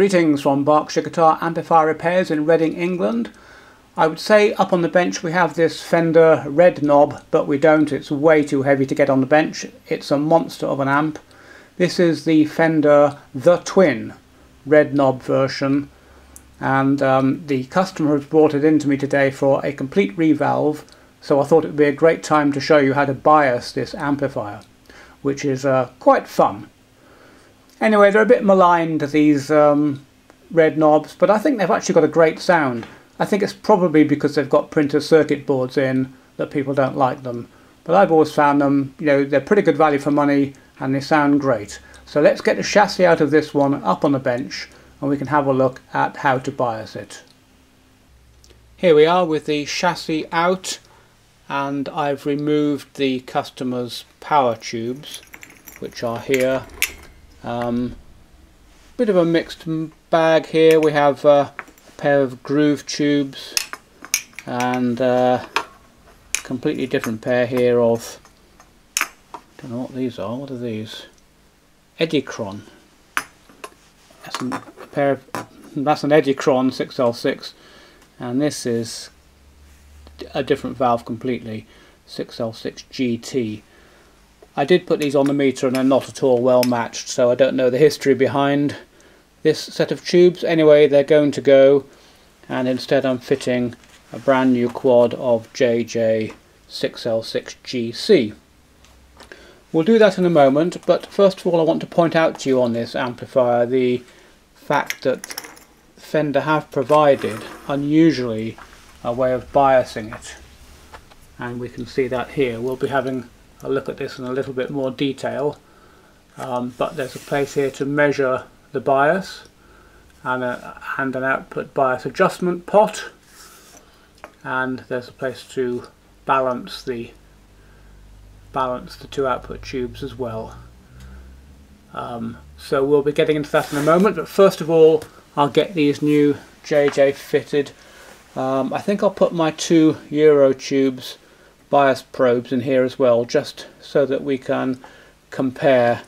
Greetings from Berkshire Guitar Amplifier Repairs in Reading, England. I would say up on the bench we have this Fender red knob, but we don't. It's way too heavy to get on the bench. It's a monster of an amp. This is the Fender The Twin red knob version and um, the customer has brought it in to me today for a complete revalve so I thought it would be a great time to show you how to bias this amplifier which is uh, quite fun. Anyway, they're a bit maligned, these um, red knobs, but I think they've actually got a great sound. I think it's probably because they've got printed circuit boards in that people don't like them. But I've always found them, you know, they're pretty good value for money and they sound great. So let's get the chassis out of this one up on the bench and we can have a look at how to bias it. Here we are with the chassis out and I've removed the customer's power tubes which are here um, bit of a mixed bag here. We have uh, a pair of groove tubes and uh, completely different pair here of don't know what these are. What are these? Edychron. That's an, a pair of that's an Edychron 6L6 and this is a different valve completely 6L6 GT I did put these on the meter and they're not at all well matched so I don't know the history behind this set of tubes. Anyway they're going to go and instead I'm fitting a brand new quad of JJ6L6GC. We'll do that in a moment but first of all I want to point out to you on this amplifier the fact that Fender have provided unusually a way of biasing it and we can see that here. We'll be having I'll look at this in a little bit more detail. Um, but there's a place here to measure the bias and, a, and an output bias adjustment pot. And there's a place to balance the balance the two output tubes as well. Um, so we'll be getting into that in a moment but first of all I'll get these new JJ fitted. Um, I think I'll put my two Euro tubes bias probes in here as well just so that we can compare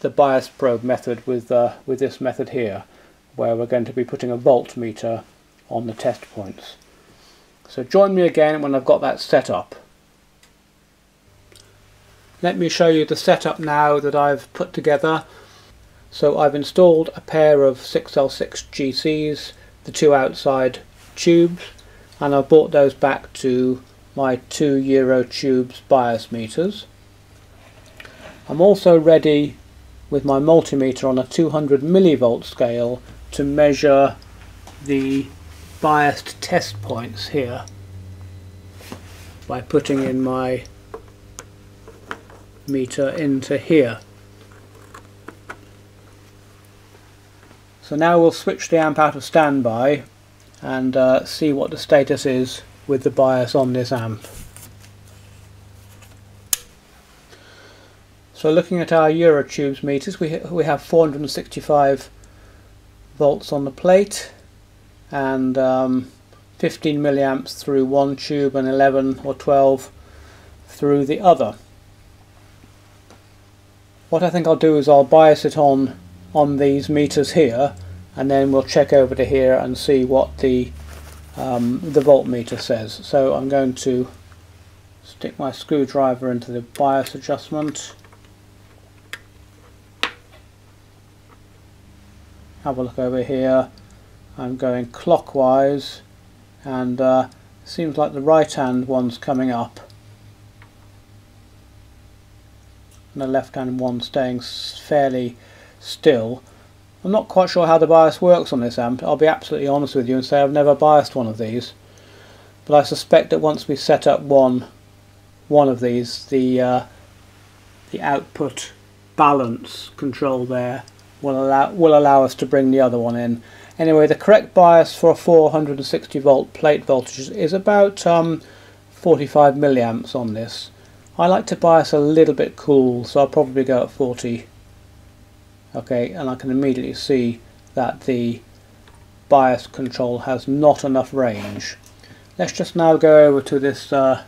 the bias probe method with uh, with this method here where we're going to be putting a voltmeter on the test points. So join me again when I've got that set up. Let me show you the setup now that I've put together. So I've installed a pair of 6L6 GCs, the two outside tubes, and I've brought those back to my two Euro tubes bias meters. I'm also ready with my multimeter on a 200 millivolt scale to measure the biased test points here by putting in my meter into here. So now we'll switch the amp out of standby and uh, see what the status is with the bias on this amp. So looking at our Eurotubes meters, we, we have 465 volts on the plate and um, 15 milliamps through one tube and 11 or 12 through the other. What I think I'll do is I'll bias it on on these meters here and then we'll check over to here and see what the um, the voltmeter says. So I'm going to stick my screwdriver into the bias adjustment. Have a look over here. I'm going clockwise and uh, seems like the right hand one's coming up and the left hand one staying fairly still I'm not quite sure how the bias works on this amp. I'll be absolutely honest with you and say I've never biased one of these. But I suspect that once we set up one one of these, the uh, the output balance control there will allow will allow us to bring the other one in. Anyway, the correct bias for a 460 volt plate voltage is about um, 45 milliamps on this. I like to bias a little bit cool, so I'll probably go at 40 okay and I can immediately see that the bias control has not enough range let's just now go over to this uh,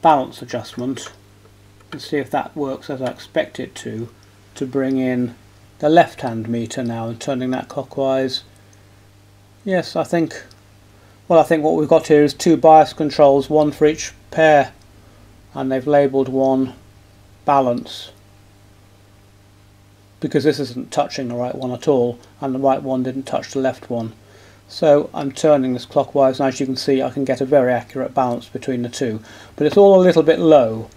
balance adjustment and see if that works as I expect it to to bring in the left hand meter now and turning that clockwise. Yes, I think, well I think what we've got here is two bias controls, one for each pair and they've labelled one balance because this isn't touching the right one at all and the right one didn't touch the left one. So I'm turning this clockwise and as you can see I can get a very accurate balance between the two. But it's all a little bit low.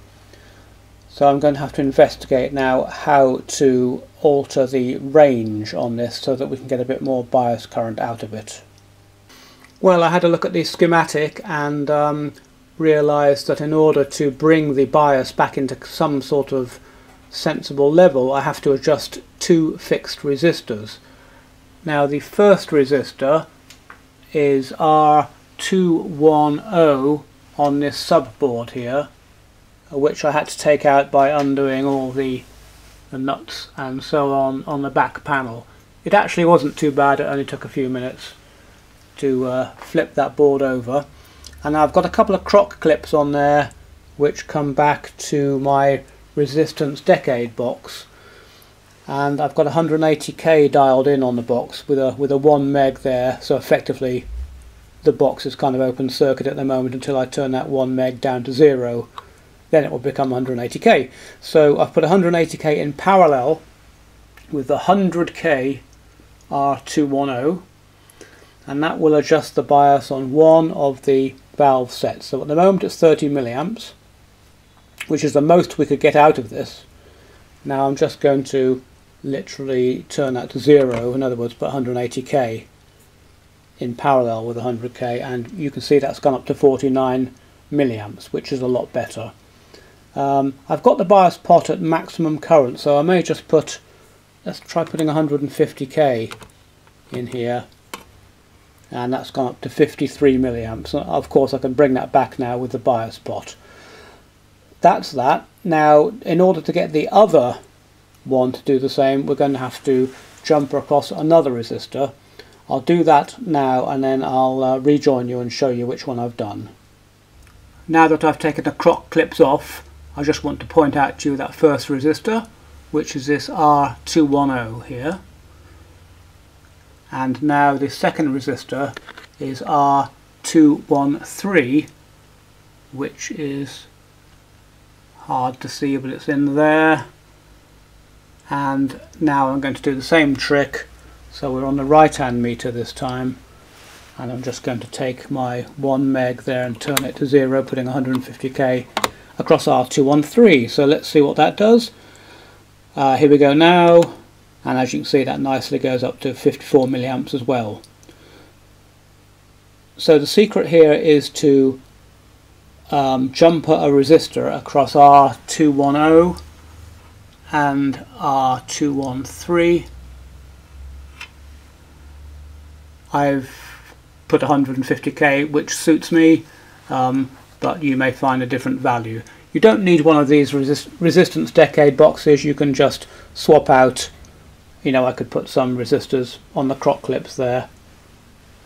So I'm going to have to investigate now how to alter the range on this so that we can get a bit more bias current out of it. Well I had a look at the schematic and um, realised that in order to bring the bias back into some sort of sensible level I have to adjust two fixed resistors. Now the first resistor is R210 on this subboard here which I had to take out by undoing all the, the nuts and so on on the back panel. It actually wasn't too bad, it only took a few minutes to uh, flip that board over and I've got a couple of croc clips on there which come back to my resistance decade box. And I've got 180k dialed in on the box with a with a 1 meg there. So effectively the box is kind of open circuit at the moment until I turn that 1 meg down to zero. Then it will become 180k so I've put 180k in parallel with the 100k R210 and that will adjust the bias on one of the valve sets. So at the moment it's 30 milliamps which is the most we could get out of this. Now I'm just going to literally turn that to zero, in other words put 180k in parallel with 100k and you can see that's gone up to 49 milliamps which is a lot better. Um, I've got the bias pot at maximum current so I may just put, let's try putting 150k in here and that's gone up to 53 milliamps. Of course I can bring that back now with the bias pot. That's that. Now, in order to get the other one to do the same, we're going to have to jumper across another resistor. I'll do that now and then I'll uh, rejoin you and show you which one I've done. Now that I've taken the croc clips off, I just want to point out to you that first resistor, which is this R210 here. And now the second resistor is R213, which is hard to see but it's in there. And now I'm going to do the same trick. So we're on the right hand meter this time. And I'm just going to take my 1 meg there and turn it to 0 putting 150k across R213 so let's see what that does. Uh, here we go now. And as you can see that nicely goes up to 54 milliamps as well. So the secret here is to um, jumper a resistor across R210 and R213. I've put 150k which suits me um, but you may find a different value. You don't need one of these resist resistance decade boxes, you can just swap out, you know I could put some resistors on the croc clips there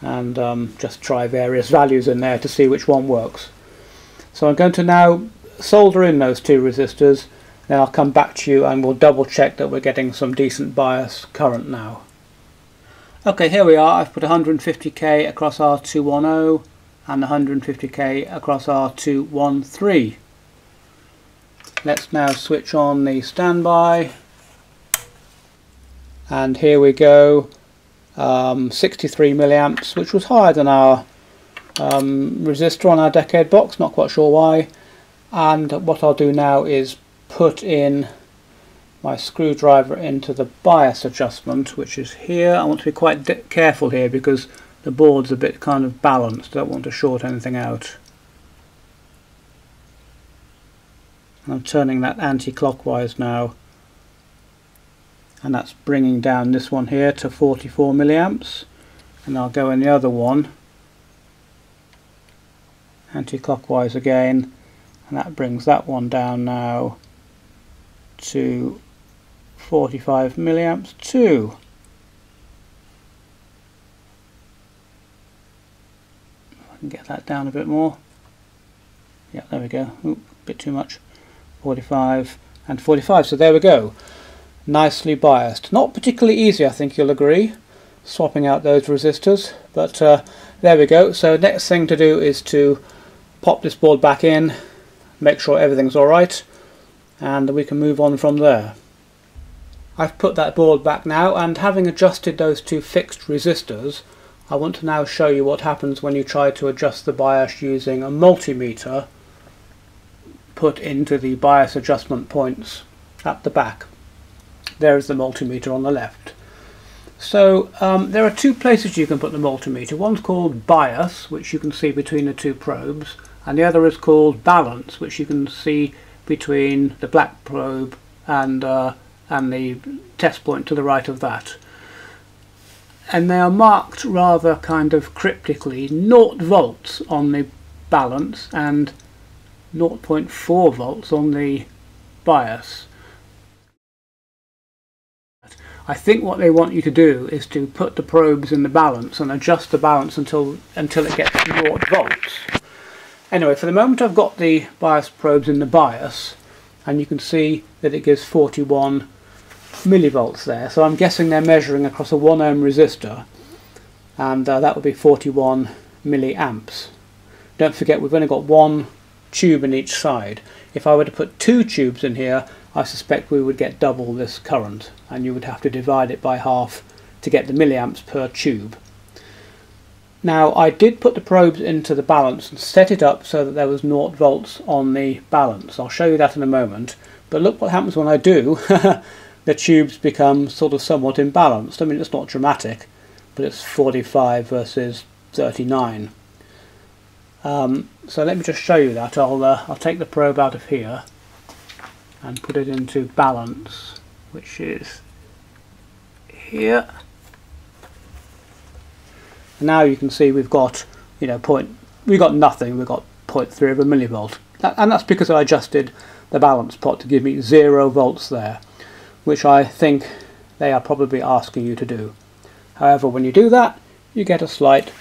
and um, just try various values in there to see which one works. So I'm going to now solder in those two resistors then I'll come back to you and we'll double check that we're getting some decent bias current now. Okay here we are, I've put 150k across R210 and 150k across R213. Let's now switch on the standby and here we go um, 63 milliamps which was higher than our um, resistor on our decade box, not quite sure why. And what I'll do now is put in my screwdriver into the bias adjustment, which is here. I want to be quite careful here because the board's a bit kind of balanced. I Don't want to short anything out. I'm turning that anti-clockwise now and that's bringing down this one here to 44 milliamps and I'll go in the other one anti-clockwise again and that brings that one down now to 45 milliamps too. I can get that down a bit more. Yeah, there we go. Oop, a bit too much. 45 and 45. So there we go. nicely biased. Not particularly easy I think you'll agree swapping out those resistors but uh, there we go so next thing to do is to pop this board back in make sure everything's alright and we can move on from there. I've put that board back now and having adjusted those two fixed resistors I want to now show you what happens when you try to adjust the bias using a multimeter put into the bias adjustment points at the back. There is the multimeter on the left. So um, there are two places you can put the multimeter. One's called bias, which you can see between the two probes, and the other is called balance, which you can see between the black probe and, uh, and the test point to the right of that. And they are marked rather kind of cryptically, 0 volts on the balance and 0.4 volts on the bias. I think what they want you to do is to put the probes in the balance and adjust the balance until until it gets 0 volts. Anyway, for the moment I've got the bias probes in the bias and you can see that it gives 41 millivolts there. So I'm guessing they're measuring across a 1 ohm resistor and uh, that would be 41 milliamps. Don't forget we've only got one tube in each side. If I were to put two tubes in here I suspect we would get double this current and you would have to divide it by half to get the milliamps per tube. Now I did put the probes into the balance and set it up so that there was 0 volts on the balance. I'll show you that in a moment but look what happens when I do. the tubes become sort of somewhat imbalanced. I mean it's not dramatic but it's 45 versus 39. Um, so let me just show you that. I'll, uh, I'll take the probe out of here and put it into balance which is here. And now you can see we've got you know point we've got nothing we've got 0.3 of a millivolt. That, and that's because I adjusted the balance pot to give me zero volts there which I think they are probably asking you to do. However when you do that you get a slight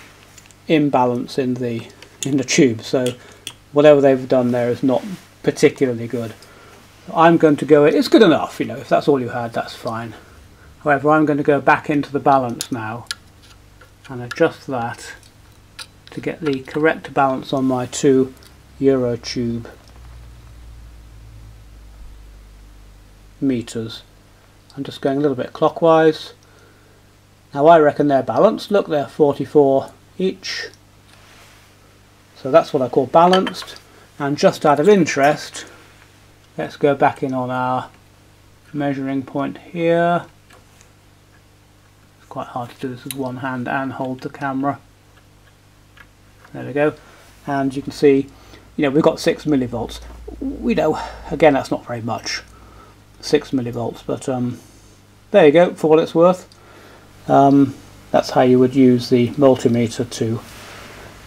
imbalance in the in the tube. So whatever they've done there is not particularly good I'm going to go, it's good enough, you know, if that's all you had, that's fine. However, I'm going to go back into the balance now and adjust that to get the correct balance on my two euro tube meters. I'm just going a little bit clockwise. Now I reckon they're balanced. Look, they're 44 each. So that's what I call balanced. And just out of interest, Let's go back in on our measuring point here. It's quite hard to do this with one hand and hold the camera. There we go. And you can see, you know, we've got 6 millivolts. We know, again, that's not very much. 6 millivolts, but um, there you go, for what it's worth. Um, that's how you would use the multimeter to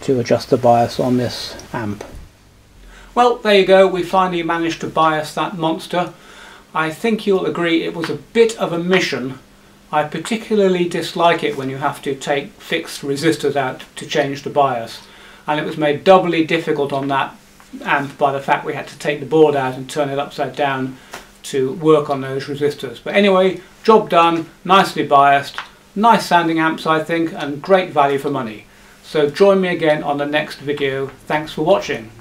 to adjust the bias on this amp. Well, there you go, we finally managed to bias that monster. I think you'll agree it was a bit of a mission. I particularly dislike it when you have to take fixed resistors out to change the bias. And it was made doubly difficult on that amp by the fact we had to take the board out and turn it upside down to work on those resistors. But anyway, job done, nicely biased, nice sounding amps I think, and great value for money. So join me again on the next video. Thanks for watching.